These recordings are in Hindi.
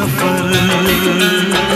सफर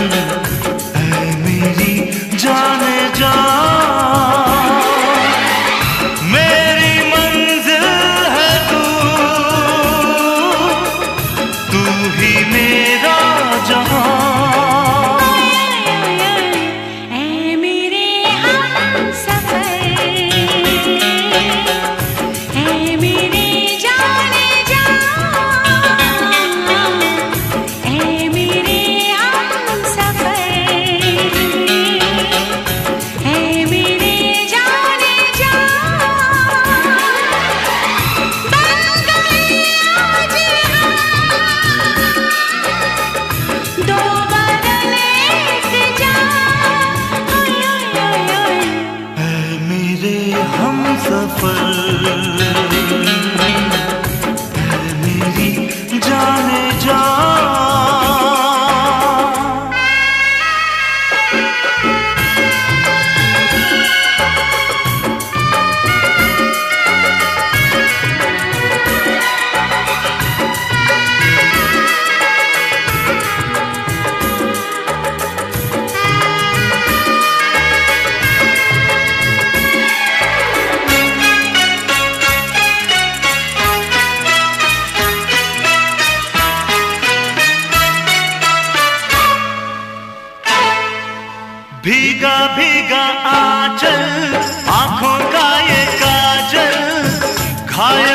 的分。भीगा भीगा आंचल आँखों का ये काजल घायल